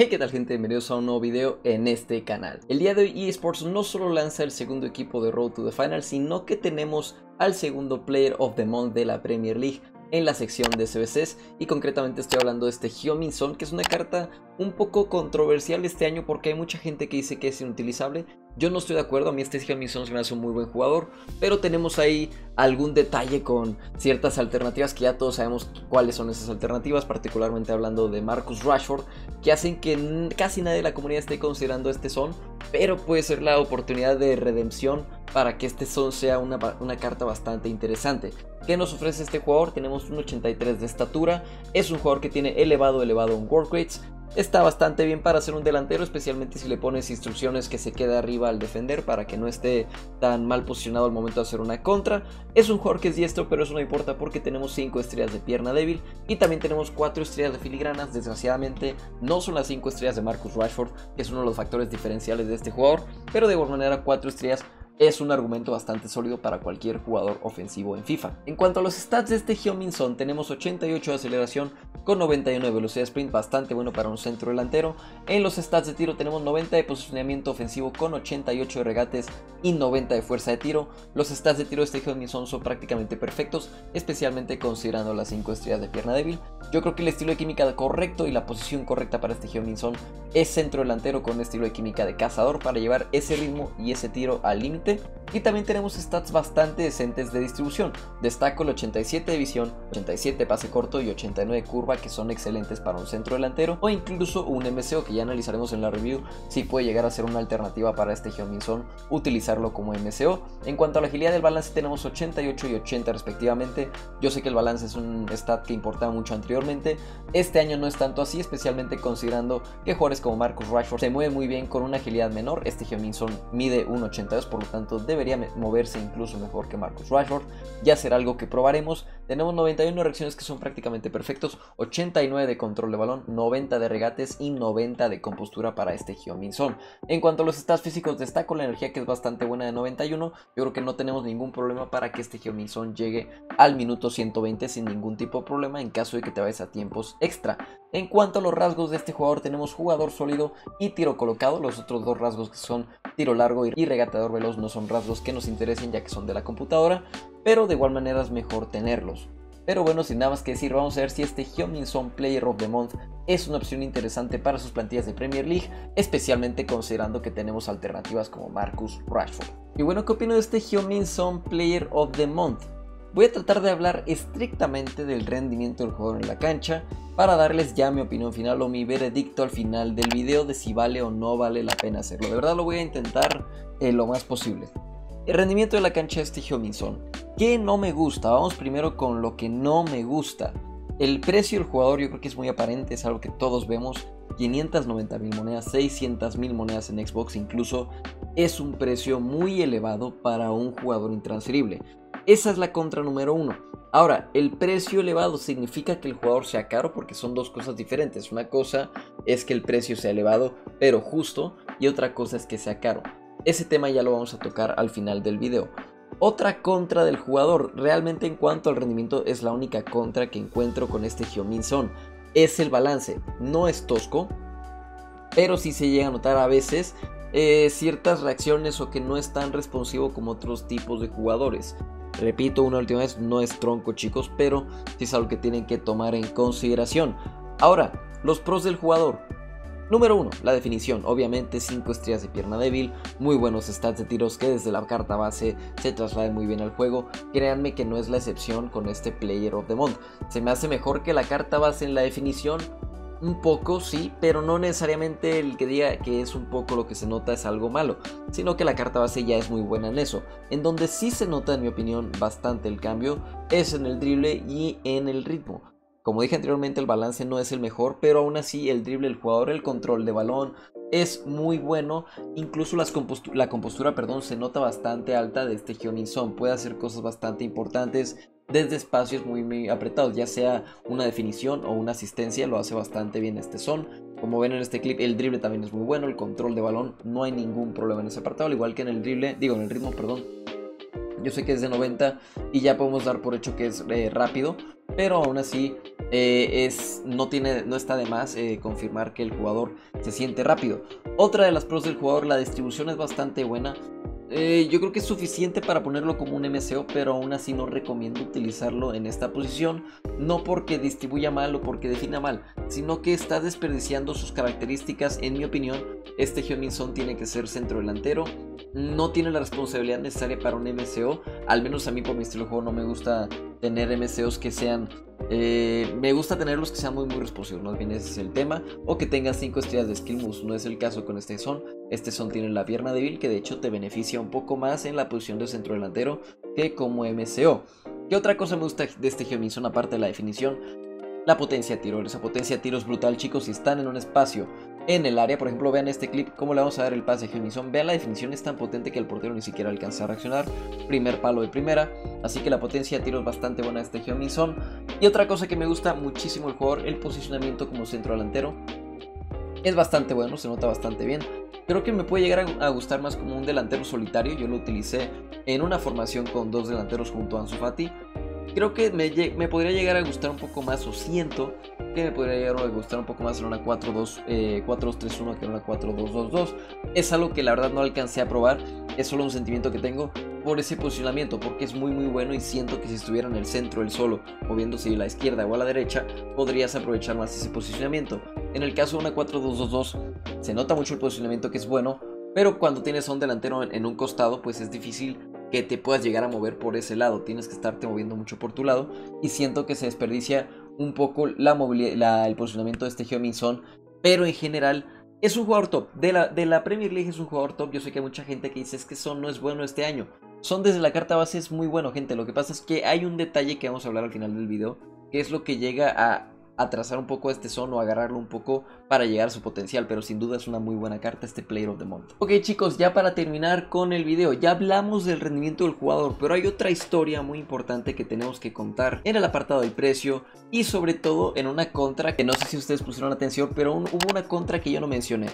Hey, ¿qué tal gente? Bienvenidos a un nuevo video en este canal. El día de hoy eSports no solo lanza el segundo equipo de Road to the Final, sino que tenemos al segundo Player of the Month de la Premier League en la sección de CBCs y concretamente estoy hablando de este Hyomin Son que es una carta un poco controversial este año porque hay mucha gente que dice que es inutilizable yo no estoy de acuerdo, a mí este Heung-Min Son se me hace un muy buen jugador, pero tenemos ahí algún detalle con ciertas alternativas que ya todos sabemos cuáles son esas alternativas, particularmente hablando de Marcus Rashford, que hacen que casi nadie de la comunidad esté considerando este Son, pero puede ser la oportunidad de redención para que este Son sea una, una carta bastante interesante. ¿Qué nos ofrece este jugador? Tenemos un 83 de estatura, es un jugador que tiene elevado, elevado en work rates, Está bastante bien para ser un delantero, especialmente si le pones instrucciones que se quede arriba al defender para que no esté tan mal posicionado al momento de hacer una contra. Es un jugador que es diestro, pero eso no importa porque tenemos 5 estrellas de pierna débil y también tenemos 4 estrellas de filigranas. Desgraciadamente no son las 5 estrellas de Marcus Rashford, que es uno de los factores diferenciales de este jugador, pero de igual manera 4 estrellas es un argumento bastante sólido para cualquier jugador ofensivo en FIFA. En cuanto a los stats de este Heung-Min Son, tenemos 88 de aceleración con 91 de velocidad sprint, bastante bueno para un centro delantero. En los stats de tiro tenemos 90 de posicionamiento ofensivo con 88 de regates y 90 de fuerza de tiro. Los stats de tiro de este Heung-Min Son son prácticamente perfectos, especialmente considerando las 5 estrellas de pierna débil. Yo creo que el estilo de química correcto y la posición correcta para este Heung-Min Son es centro delantero con un estilo de química de cazador para llevar ese ritmo y ese tiro al límite y también tenemos stats bastante decentes de distribución. Destaco el 87 de visión, 87 pase corto y 89 curva que son excelentes para un centro delantero o incluso un MCO que ya analizaremos en la review si puede llegar a ser una alternativa para este Heung-Min utilizarlo como MCO. En cuanto a la agilidad del balance tenemos 88 y 80 respectivamente. Yo sé que el balance es un stat que importaba mucho anteriormente. Este año no es tanto así, especialmente considerando que jugadores como Marcus Rashford se mueve muy bien con una agilidad menor. Este Heung-Min mide 1.82 por lo tanto debería moverse incluso mejor que Marcus Rashford. Ya será algo que probaremos. Tenemos 91 reacciones que son prácticamente perfectos, 89 de control de balón, 90 de regates y 90 de compostura para este Heung-Min Son. En cuanto a los estados físicos, destaco la energía que es bastante buena de 91. Yo creo que no tenemos ningún problema para que este Heung-Min Son llegue al minuto 120 sin ningún tipo de problema en caso de que te vayas a tiempos extra. En cuanto a los rasgos de este jugador, tenemos jugador sólido y tiro colocado. Los otros dos rasgos que son tiro largo y regateador veloz no son rasgos que nos interesen ya que son de la computadora, pero de igual manera es mejor tenerlos. Pero bueno, sin nada más que decir, vamos a ver si este Heung-Min Son Player of the Month es una opción interesante para sus plantillas de Premier League, especialmente considerando que tenemos alternativas como Marcus Rashford. Y bueno, ¿qué opino de este Heung-Min Son Player of the Month? Voy a tratar de hablar estrictamente del rendimiento del jugador en la cancha para darles ya mi opinión final o mi veredicto al final del video de si vale o no vale la pena hacerlo. De verdad lo voy a intentar eh, lo más posible. El rendimiento de la cancha este Heung-Min Son. ¿Qué no me gusta? Vamos primero con lo que no me gusta. El precio del jugador yo creo que es muy aparente, es algo que todos vemos. 590 mil monedas, 600 mil monedas en Xbox incluso, es un precio muy elevado para un jugador intransferible. Esa es la contra número uno. Ahora, el precio elevado significa que el jugador sea caro porque son dos cosas diferentes. Una cosa es que el precio sea elevado pero justo y otra cosa es que sea caro. Ese tema ya lo vamos a tocar al final del video. Otra contra del jugador, realmente en cuanto al rendimiento es la única contra que encuentro con este Heung-Min Son. Es el balance, no es tosco, pero sí se llega a notar a veces eh, ciertas reacciones o que no es tan responsivo como otros tipos de jugadores. Repito una última vez, no es tronco chicos, pero es algo que tienen que tomar en consideración. Ahora, los pros del jugador. Número 1, la definición. Obviamente 5 estrellas de pierna débil, muy buenos stats de tiros que desde la carta base se trasladen muy bien al juego. Créanme que no es la excepción con este Player of the Month. Se me hace mejor que la carta base en la definición, un poco, sí, pero no necesariamente el que diga que es un poco lo que se nota es algo malo, sino que la carta base ya es muy buena en eso. En donde sí se nota, en mi opinión, bastante el cambio es en el drible y en el ritmo. Como dije anteriormente, el balance no es el mejor, pero aún así el drible, el jugador, el control de balón es muy bueno. Incluso la compostura perdón, se nota bastante alta de este Hyun Son. Puede hacer cosas bastante importantes desde espacios muy, apretados, ya sea una definición o una asistencia, lo hace bastante bien este son. Como ven en este clip, el drible también es muy bueno, el control de balón, no hay ningún problema en ese apartado, al igual que en el drible, digo en el ritmo, perdón. Yo sé que es de 90 y ya podemos dar por hecho que es eh, rápido, pero aún así eh, es, no, tiene, no está de más eh, confirmar que el jugador se siente rápido. Otra de las pros del jugador, la distribución es bastante buena. Eh, yo creo que es suficiente para ponerlo como un MCO, pero aún así no recomiendo utilizarlo en esta posición, no porque distribuya mal o porque defina mal, sino que está desperdiciando sus características. En mi opinión, este Hyun-Min tiene que ser centro delantero, no tiene la responsabilidad necesaria para un MCO, al menos a mí por mi estilo de juego no me gusta tener MCOs que sean eh, me gusta tenerlos que sean muy muy responsivos, más bien ese es el tema, o que tengan 5 estrellas de skill moves, no es el caso con este son, este son tiene la pierna débil que de hecho te beneficia un poco más en la posición de centro delantero que como MCO. ¿Qué otra cosa me gusta de este Geominson aparte de la definición? La potencia de tiro, esa potencia de tiro es brutal chicos, si están en un espacio en el área. Por ejemplo, vean este clip, cómo le vamos a dar el pase a Jamison. Vean la definición, es tan potente que el portero ni siquiera alcanza a reaccionar. Primer palo de primera, así que la potencia de tiro es bastante buena de este Jamison. Y otra cosa que me gusta muchísimo el jugador, el posicionamiento como centro delantero. Es bastante bueno, se nota bastante bien. Creo que me puede llegar a gustar más como un delantero solitario. Yo lo utilicé en una formación con dos delanteros junto a Ansu Fati creo que me, podría llegar a gustar un poco más, o siento me podría llegar a gustar un poco más en una 4-2, 4-2-3-1 que en una 4-2-2-2. Es algo que la verdad no alcancé a probar, es solo un sentimiento que tengo por ese posicionamiento, porque es muy muy bueno y siento que si estuviera en el centro el solo, moviéndose a la izquierda o a la derecha, podrías aprovechar más ese posicionamiento. En el caso de una 4-2-2-2, se nota mucho el posicionamiento que es bueno, pero cuando tienes un delantero en un costado, pues es difícil que te puedas llegar a mover por ese lado. Tienes que estarte moviendo mucho por tu lado. Y siento que se desperdicia un poco la movilidad, el posicionamiento de este Heung-Min Pero en general es un jugador top. De la, de la Premier League es un jugador top. Yo sé que hay mucha gente que dice es que Son no es bueno este año. Son desde la carta base es muy bueno, gente. Lo que pasa es que hay un detalle que vamos a hablar al final del video. Que es lo que llega a atrasar un poco este son o agarrarlo un poco para llegar a su potencial, pero sin duda es una muy buena carta este Player of the Month. Ok chicos, ya para terminar con el video, ya hablamos del rendimiento del jugador, pero hay otra historia muy importante que tenemos que contar en el apartado del precio y sobre todo en una contra que no sé si ustedes pusieron atención, pero hubo una contra que yo no mencioné,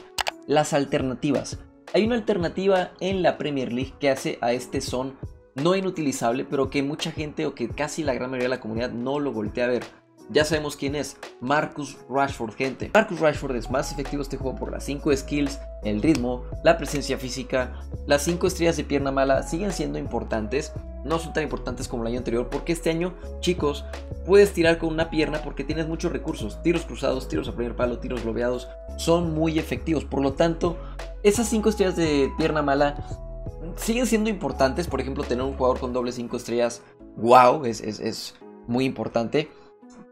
las alternativas. Hay una alternativa en la Premier League que hace a este son no inutilizable, pero que mucha gente o que casi la gran mayoría de la comunidad no lo voltea a ver. Ya sabemos quién es, Marcus Rashford, gente. Marcus Rashford es más efectivo este juego por las 5 skills, el ritmo, la presencia física. Las 5 estrellas de pierna mala siguen siendo importantes, no son tan importantes como el año anterior, porque este año, chicos, puedes tirar con una pierna porque tienes muchos recursos. Tiros cruzados, tiros a primer palo, tiros lobeados, son muy efectivos. Por lo tanto, esas 5 estrellas de pierna mala siguen siendo importantes. Por ejemplo, tener un jugador con doble 5 estrellas, wow, es, es, es muy importante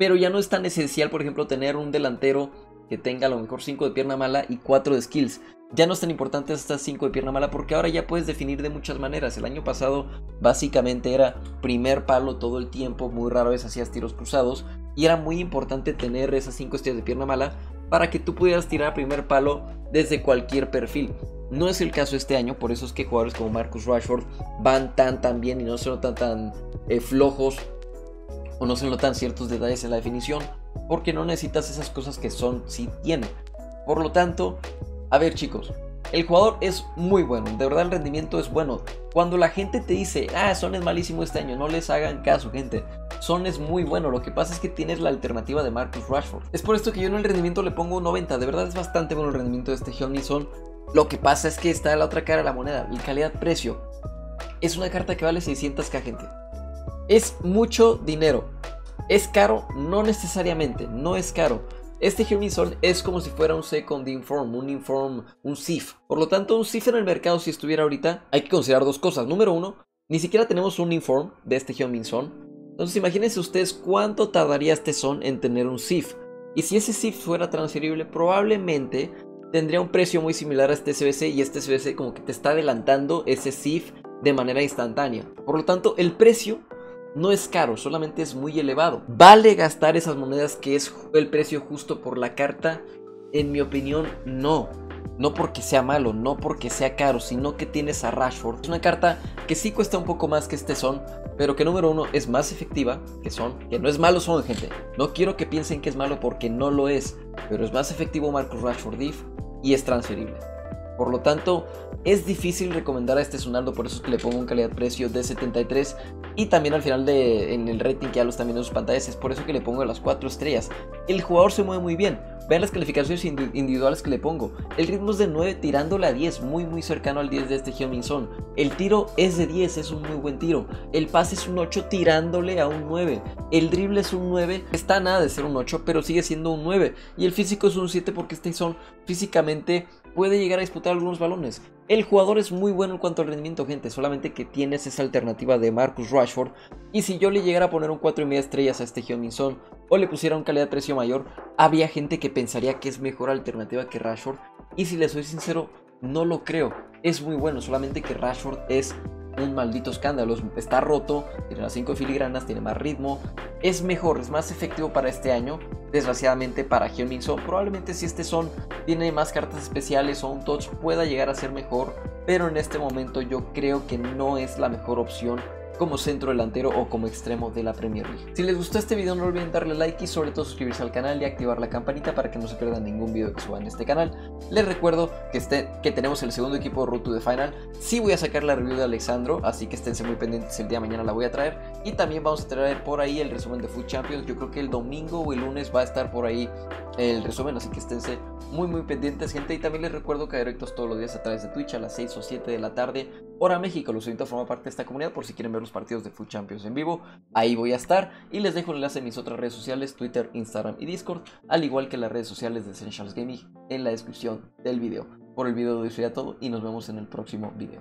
pero ya no es tan esencial, por ejemplo, tener un delantero que tenga a lo mejor 5 de pierna mala y 4 de skills. Ya no es tan importante estas 5 de pierna mala porque ahora ya puedes definir de muchas maneras. El año pasado básicamente era primer palo todo el tiempo, muy raro vez hacías tiros cruzados y era muy importante tener esas 5 estrellas de pierna mala para que tú pudieras tirar primer palo desde cualquier perfil. No es el caso este año, por eso es que jugadores como Marcus Rashford van tan tan bien y no son tan tan eh, flojos o no ciertos detalles en la definición porque no necesitas esas cosas que Son sí tiene. Por lo tanto, a ver chicos, el jugador es muy bueno, de verdad el rendimiento es bueno. Cuando la gente te dice, ah, Son es malísimo este año, no les hagan caso, gente. Son es muy bueno, lo que pasa es que tienes la alternativa de Marcus Rashford. Es por esto que yo en el rendimiento le pongo un 90, de verdad es bastante bueno el rendimiento de este Son. Lo que pasa es que está la otra cara de la moneda, el calidad-precio. Es una carta que vale 600k, gente. Es mucho dinero. ¿Es caro? No necesariamente, no es caro. Este Hermison es como si fuera un Second Inform, un Inform, un SIF. Por lo tanto, un SIF en el mercado, si estuviera ahorita, hay que considerar dos cosas. Número uno, ni siquiera tenemos un Inform de este Son. Entonces, imagínense ustedes cuánto tardaría este Son en tener un SIF. Y si ese SIF fuera transferible, probablemente tendría un precio muy similar a este SBC y este SBC como que te está adelantando ese SIF de manera instantánea. Por lo tanto, el precio no es caro, solamente es muy elevado. ¿Vale gastar esas monedas que es el precio justo por la carta? En mi opinión, no. No porque sea malo, no porque sea caro, sino que tienes a Rashford. Es una carta que sí cuesta un poco más que este Son, pero que número uno es más efectiva que Son. Que no es malo Son, gente. No quiero que piensen que es malo porque no lo es. Pero es más efectivo Marcus Rashford Diff y es transferible. Por lo tanto, es difícil recomendar a este Sunaldo, por eso es que le pongo un calidad-precio de 73 y también al final de, en el rating que ya lo están en sus pantallas, es por eso que le pongo las 4 estrellas. El jugador se mueve muy bien, Vean las calificaciones individuales que le pongo. El ritmo es de 9 tirándole a 10, muy muy cercano al 10 de este Hyun Son. El tiro es de 10, es un muy buen tiro. El pase es un 8 tirándole a un 9. El drible es un 9, está nada de ser un 8, pero sigue siendo un 9. Y el físico es un 7 porque este Son físicamente puede llegar a disputar algunos balones. El jugador es muy bueno en cuanto al rendimiento, gente, solamente que tienes esa alternativa de Marcus Rashford. Y si yo le llegara a poner un 4 y media estrellas a este Hyun Son o le pusiera un calidad-precio mayor, había gente que pensaría que es mejor alternativa que Rashford. Y si le soy sincero, no lo creo. Es muy bueno, solamente que Rashford es un maldito escándalo. Está roto, tiene las 5 filigranas, tiene más ritmo. Es mejor, es más efectivo para este año. Desgraciadamente para Hyun Son, probablemente si este son tiene más cartas especiales o un touch pueda llegar a ser mejor. Pero en este momento yo creo que no es la mejor opción como centro delantero o como extremo de la Premier League. Si les gustó este video no olviden darle like y sobre todo suscribirse al canal y activar la campanita para que no se pierdan ningún video que suba en este canal. Les recuerdo que, este, que tenemos el segundo equipo de Road to the Final. Sí voy a sacar la review de Alexandro, así que esténse muy pendientes, el día de mañana la voy a traer. Y también vamos a traer por ahí el resumen de Food Champions. Yo creo que el domingo o el lunes va a estar por ahí el resumen, así que esténse muy muy pendientes gente. Y también les recuerdo que hay directos todos los días a través de Twitch a las 6 o 7 de la tarde, hora México. Los invito a formar parte de esta comunidad por si quieren ver los partidos de Food Champions en vivo. Ahí voy a estar y les dejo el enlace en mis otras redes sociales, Twitter, Instagram y Discord, al igual que las redes sociales de Essentials Gaming en la descripción del video. Por el video de hoy sería todo y nos vemos en el próximo video.